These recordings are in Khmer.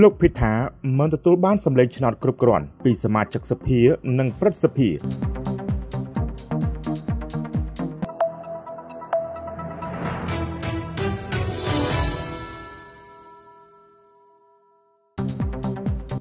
លោកភិថាមិនទទួលបានសម្លេងឆ្នោតគ្រប់គ្រាន់ពីសមាជិកសភា និងព្រឹទ្ធសភា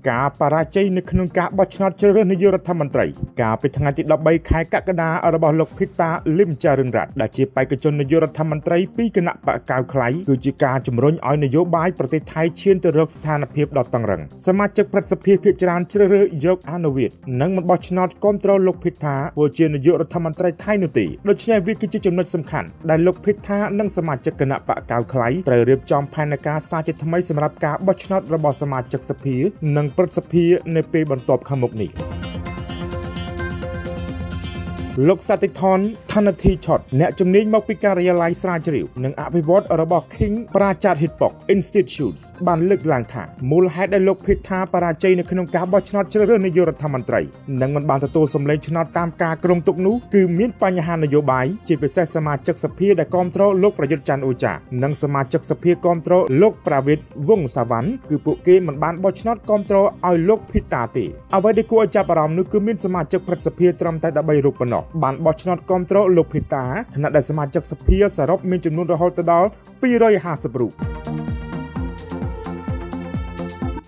ការបរាជ័យនៅក្នុងការបោះឆ្នោតជ្រើសរើសនាយករដ្ឋមន្ត្រីកាលពីថ្ងៃទី13ខែកក្កដារបស់លោកភីតាលឹមចារិនរ៉ាត់ដែលជាបេក្ខជននាយករដ្ឋមន្ត្រីពីគណៈបកកៅខ្លៃគឺជាការជំរុញឲ្យនយោបាយប្រទេសថៃឈានទៅរកស្ថានភាពដ៏តឹងរ៉ឹងសមាជិកព្រឹទ្ធសភាភាគច្រើនជ្រើសរើសយកអនុវិទ្យនិងមិនបោះឆ្នោតគ្រប់គ្រងលោកភីតាធ្វើជានាយករដ្ឋមន្ត្រីថៃនោះទេដូច្នេះវាគឺជាចំណុចសំខាន់ដែលលោកភីតានិងសមាជិកគណៈបកកៅខ្លៃត្រូវរៀបចំផែនការសារជាថ្មីសម្រាប់ការបោះឆ្នោតរបស់សមាជិកសភានិងព្រឹទ្ធសភា នៅពេលបន្ទាប់ខាងមុខនេះ លោកសតិថនឋានធីឆតអ្នកជំនាញមកពីការិយាល័យស្រាវជ្រាវនិងអភិវឌ្ឍរបស់ King ប្រាចាទ Hitbox Institutes បានលើកឡើងថាមូលហេតុដែលលោកភេថាបរាជ័យនៅក្នុងការបោះឆ្នោតជ្រើសរើសនាយករដ្ឋមន្ត្រីនិងមិនបានទទួលសម្លេងឆ្នោតតាមការក្រុងទុកនោះគឺមានបញ្ហានយោបាយជាពិសេសសមាជិកសភាដែលគ្រប់គ្រងលោកប្រយុទ្ធច័ន្ទអូចានិងសមាជិកសភាគ្រប់គ្រងលោកប្រាវិតវង្សសាវណ្ណគឺពួកគេមិនបានបោះឆ្នោតគ្រប់គ្រងឲ្យលោកភេតាទេអ្វីដែលគួរឲ្យចាប់អារម្មណ៍នោះគឺមានសមាជិកព្រឹទ្ធសភាត្រឹមតែ13រូបប៉ុណ្ណោះបានបោះឆ្នោតគ្រប់គ្រងលោកភីតាខណៈដែលសមាជិកសភាសរុបមានចំនួនរហូតដល់250រូប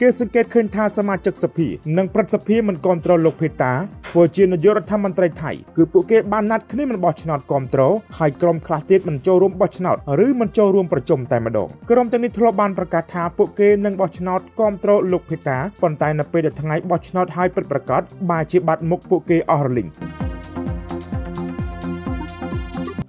គេសង្កេតឃើញថាសមាជិកសភានិងព្រឹទ្ធសភាមិនគ្រប់គ្រងលោកភេតាធ្វើជានាយករដ្ឋមន្ត្រីថៃគឺពួកគេបានណាត់គ្នាមិនបោះឆ្នោតគ្រប់គ្រងហើយក្រុមខ្លះទៀតមិនចូលរួមបោះឆ្នោតឬមិនចូលរួមប្រជុំតែម្ដងក្រុមទាំងនេះធ្លាប់បានប្រកាសថាពួកគេនឹងបោះឆ្នោតគ្រប់គ្រងលោកភេតាប៉ុន្តែនៅពេលដែលថ្ងៃបោះឆ្នោតហើយពិតប្រាកដបែរជាបាត់មុខពួកគេអស់រលីង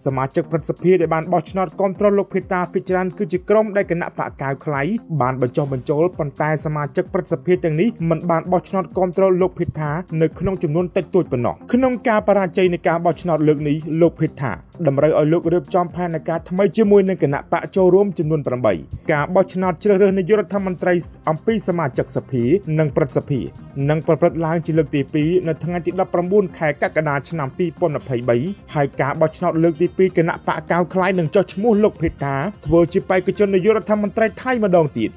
សមាជិកព្រឹទ្ធសភាដែលបានបោះឆ្នោតគ្រប់គ្រងលោកភេតាភិច្រើនគឺជាក្រុមដែលគណៈបកកៅខ្លៃបានបញ្ចុះបញ្ចូលប៉ុន្តែសមាជិកព្រឹទ្ធសភាទាំងនេះមិនបានបោះឆ្នោតគ្រប់គ្រងលោកភេតានៅក្នុងចំនួនតិចតួចប៉ុណ្ណោះក្នុងការបរាជ័យនៃការបោះឆ្នោតលើកនេះលោកភេតាតម្រូវឲ្យលោករៀបចំផែនការថ្មីជាមួយនឹងគណៈបកចូលរួមចំនួន8ការបោះឆ្នោតជ្រើសរើសនាយករដ្ឋមន្ត្រីអំពីសមាជិកសភានិងព្រឹទ្ធសភានឹងប្រព្រឹត្តឡើងជាលើកទី2នៅថ្ងៃទី19ខែកក្កដាឆ្នាំ2023ហើយការបោះឆ្នោតលើកទី2គណៈបកកៅខ្លាយនឹងចុះឈ្មោះលោកភេតាធ្វើជាបេក្ខជននាយករដ្ឋមន្ត្រីថៃម្ដងទៀត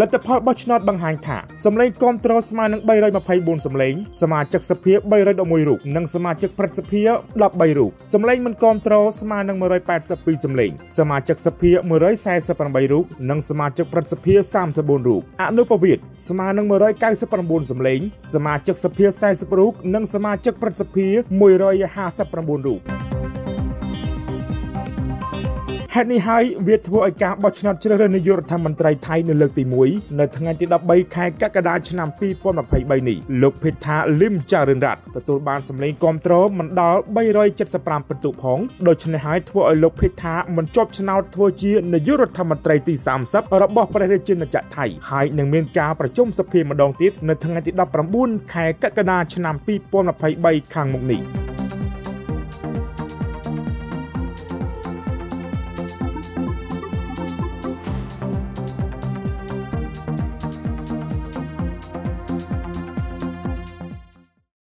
លទ្ធផលបោះឆ្នោតបង្ហាញថាសម្លេងគាំទ្រស្មើនឹង324សម្លេងសមាជិកសភា311រូបនិងសមាជិកព្រឹទ្ធសភា13រូបសម្លេងមិនគាំទ្រស្មើនឹង182សម្លេងសមាជិកសភា148រូបនិងសមាជិកព្រឹទ្ធសភា34រូបអនុប្រវេតស្មើនឹង199សម្លេងសមាជិកសភា40រូបនិងសមាជិកព្រឹទ្ធសភា159រូប ហេតុនេះហើយវាធ្វើឲ្យការបោះឆ្នោតជ្រើសរើសនាយករដ្ឋមន្ត្រីថៃនៅលើកទី1នៅថ្ងៃទី13ខែកក្កដាឆ្នាំ2023នេះលោកភេថាលឹមចារិនរ៉ាត់ទទួលបានសម្លេងគាំទ្រមិនដល់375ពិន្ទុផងដូច្នេះហើយធ្វើឲ្យលោកភេថាមិនជាប់ឆ្នោតធ្វើជានាយករដ្ឋមន្ត្រីទី30របស់ព្រះរាជាណាចក្រថៃហើយនឹងមានការប្រជុំសភាម្ដងទៀតនៅថ្ងៃទី19ខែកក្កដាឆ្នាំ2023ខាងមុខនេះ